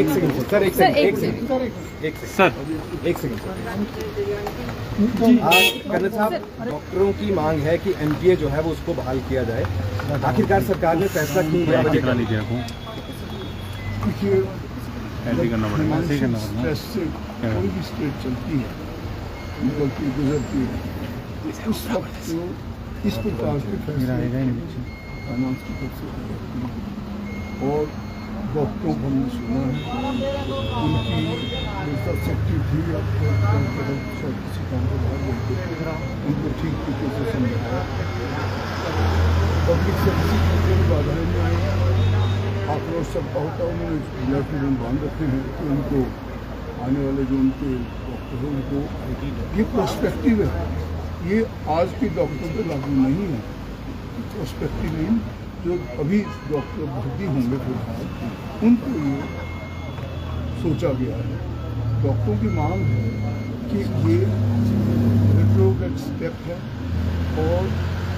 एक second sir एक second एक एक सेकंड सेकंड एक सेकंड सर आज कर्नल साहब डॉक्टरों की मांग है कि एमपीए जो है वो उसको बहाल किया जाए। आखिरकार सरकार ने फैसला क्यों किया ऐसे करना पड़ेगा ऐसे करना पड़ेगा। कोई भी स्टेट चलती है निकलती गुजरती है इस प्रकार के फैसले फाइनेंस की तरफ़ से है। और डॉक्टरों को हमने सुना है उनकी जो शक्ति थी अब शायद किसी काम को बाहर गए उनको ठीक तरीके से समझाया। पब्लिक से किसी तरीके की बाधाएँ नहीं आई आक्रोश सबका होता है उन्होंने लेफ्टिनेंट बाँध रखे हैं कि उनको आने वाले जो उनके डॉक्टर हैं, उनको ये प्रोस्पेक्टिव है। ये आज के डॉक्टर पर लागू नहीं है। प्रोस्पेक्टिव नहीं जो अभी डॉक्टर भर्ती होंगे फ़िलहाल, उनको ये सोचा गया है। डॉक्टरों की मांग है कि ये रेट्रोगेट स्टेप है और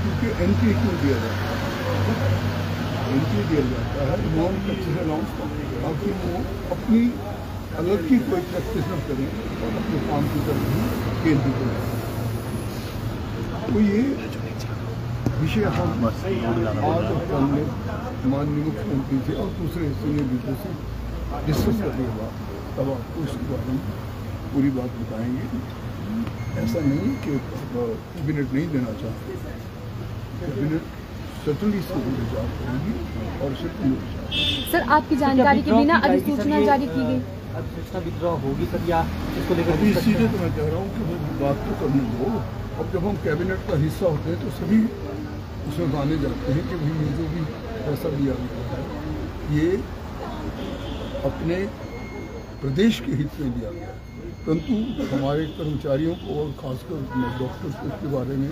क्योंकि एंट्री क्यों दिया जाता है? एंट्री दिया जाता है नॉन प्रैक्टिस अलाउंस ताकि वो अपनी अलग की कोई प्रैक्टिस न करें और अपने काम की तरफ़ केंद्रित करें तो ये विषय हम आज में माननीय मुख्यमंत्री से और दूसरे सीनियर लीडर से डिस्कस करने के बाद तब आपको इसके बारे में पूरी बात बताएँगे ऐसा नहीं कि कैबिनेट नहीं देना चाहते कैबिनेट सटनली इसको विचार करेगी और सर आपकी जानकारी के बिना अधिसूचना जारी की गई अधिसूचना विद्रॉ होगी सर या इसको लेकर अभी तो मैं कह रहा हूँ कि वो बात तो करने दो अब जब हम कैबिनेट का हिस्सा होते हैं तो सभी उसमें माने जाते हैं कि भाई ये जो भी फैसला लिया गया है। ये अपने प्रदेश के हित में लिया गया है। परंतु हमारे कर्मचारियों को और खासकर डॉक्टर्स को इसके बारे में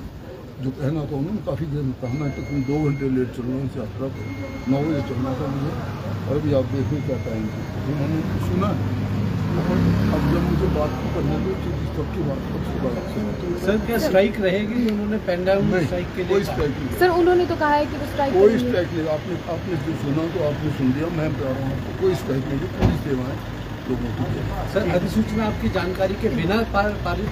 जो कहना था उन्होंने, काफ़ी देर में कहा, मैं तकरीबन दो घंटे लेट चल रहा हूँ यात्रा पर नौ बजे चलना था मुझे, और अभी आप देखने क्या टाइम है। उन्होंने सुना है और अब जब मुझे बात करने सबकी बात सबकी बात सर क्या स्ट्राइक रहेगी? उन्होंने पेंडाउन स्ट्राइक के लिए स्ट्राइक सर उन्होंने तो कहा है कि वो स्ट्राइक कोई स्ट्राइक नहीं आपने आपने जो सुना तो आपने सुन लिया मैं बता रहा हूँ आपको कोई स्ट्राइक नहीं पूरी सेवाएँ लोगों की। सर अधिसूचना आपकी जानकारी के बिना पार पारित